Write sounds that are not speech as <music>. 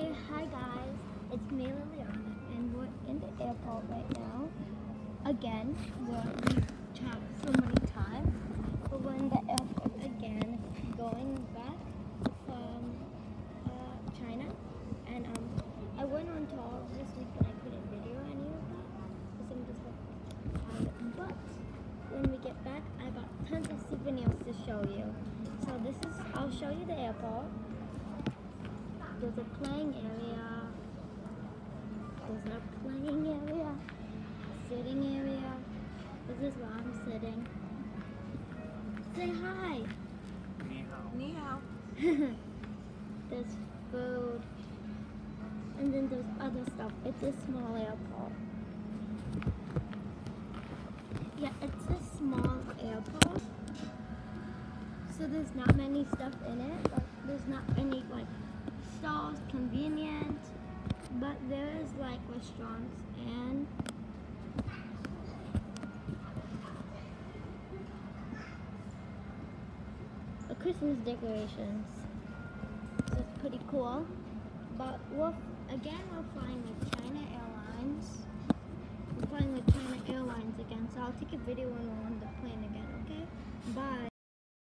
Okay, hi guys. It's me, Liliana, and we're in the airport right now. Again, we're, traveled so many times, but we're in the airport again, going back from uh, China. And um, I went on tour this week, but I couldn't video any of that because I'm just like. But when we get back, I got <laughs> tons of souvenirs to show you. So this is, I'll show you the airport. There's a playing area. There's a playing area. Sitting area. This is where I'm sitting. Say hi. Ni hao. Ni hao. <laughs> there's food. And then there's other stuff. It's a small airport. Yeah, it's a small airport. So there's not many stuff in it. Like, there's not any like stalls, convenient, but there is like restaurants and a Christmas decorations. So it's pretty cool. But we'll, again, we're flying with China Airlines. We're flying with China Airlines again, so I'll take a video when we're on the